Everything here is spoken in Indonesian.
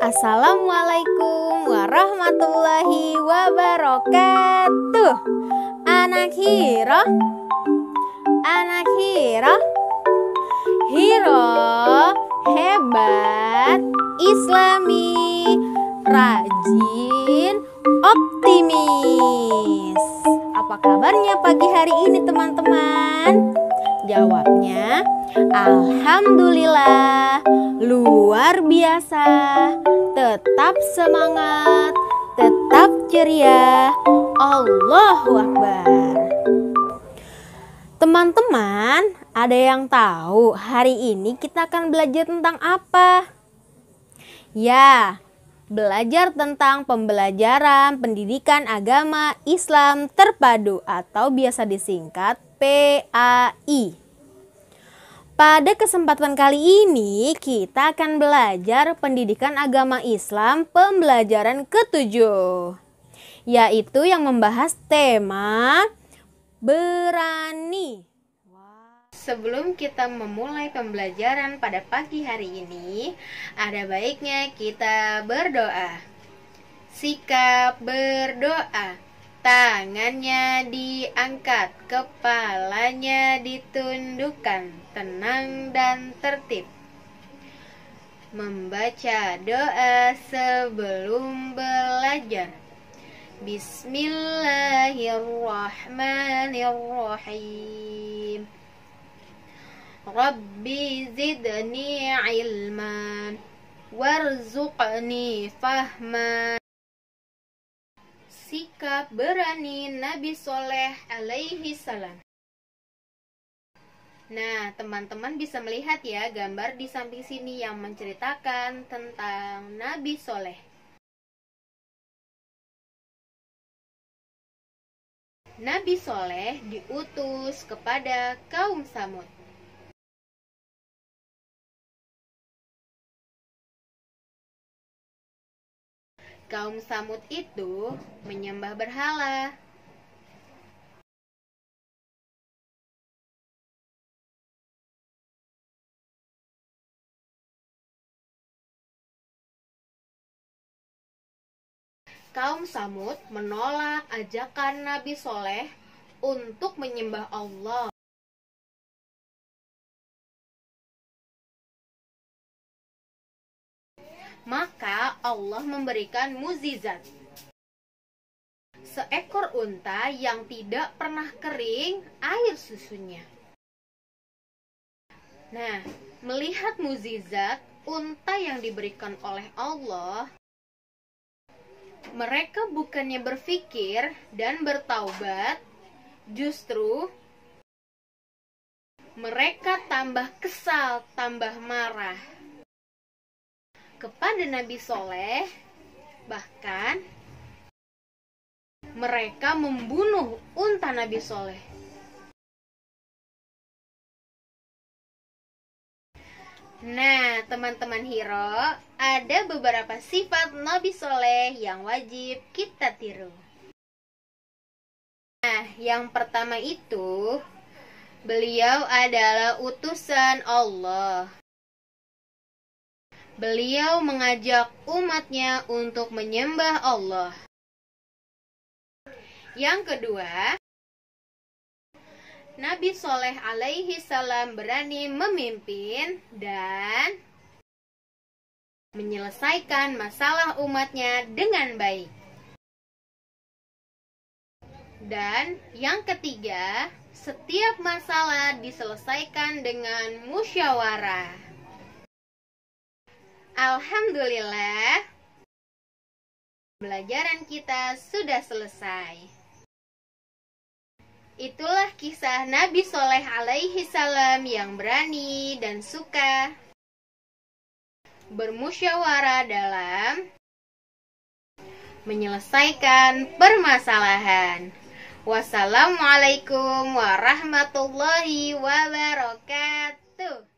Assalamualaikum warahmatullahi wabarakatuh. Anak hero. Anak hero. Hero hebat Islami Rajin Optimis Apa kabarnya pagi hari ini teman-teman? Jawabnya Alhamdulillah Luar biasa Tetap semangat Tetap ceria Allahu Akbar Teman-teman, ada yang tahu hari ini kita akan belajar tentang apa? Ya, belajar tentang pembelajaran pendidikan agama Islam terpadu atau biasa disingkat PAI. Pada kesempatan kali ini kita akan belajar pendidikan agama Islam pembelajaran ketujuh yaitu yang membahas tema berani. Sebelum kita memulai pembelajaran pada pagi hari ini, ada baiknya kita berdoa. Sikap berdoa. Tangannya diangkat, kepalanya ditundukkan, tenang dan tertib. Membaca doa sebelum belajar. Bismillahirrahmanirrahim. Rabbi zidni ilman warzuqni fahman. Sikap berani Nabi Soleh alaihi salam. Nah, teman-teman bisa melihat ya gambar di samping sini yang menceritakan tentang Nabi Soleh. Nabi Soleh diutus kepada kaum Samud. Kaum Samud itu menyembah berhala. kaum Samud menolak ajakan Nabi Soleh untuk menyembah Allah. Allah memberikan muzizat. Seekor unta yang tidak pernah kering air susunya. Nah, melihat muzizat unta yang diberikan oleh Allah, mereka bukannya berpikir dan bertaubat, justru mereka tambah kesal, tambah marah kepada Nabi Soleh, bahkan mereka membunuh unta Nabi Soleh. Nah, teman-teman hero, ada beberapa sifat Nabi Soleh yang wajib kita tiru. Nah, yang pertama itu, beliau adalah utusan Allah. Beliau mengajak umatnya untuk menyembah Allah. Yang kedua, Nabi Soleh alaihi salam berani memimpin dan menyelesaikan masalah umatnya dengan baik. Dan yang ketiga, setiap masalah diselesaikan dengan musyawarah. Alhamdulillah, pembelajaran kita sudah selesai. Itulah kisah Nabi Soleh alaihi salam yang berani dan suka bermusyawarah dalam menyelesaikan permasalahan. Wassalamualaikum warahmatullahi wabarakatuh.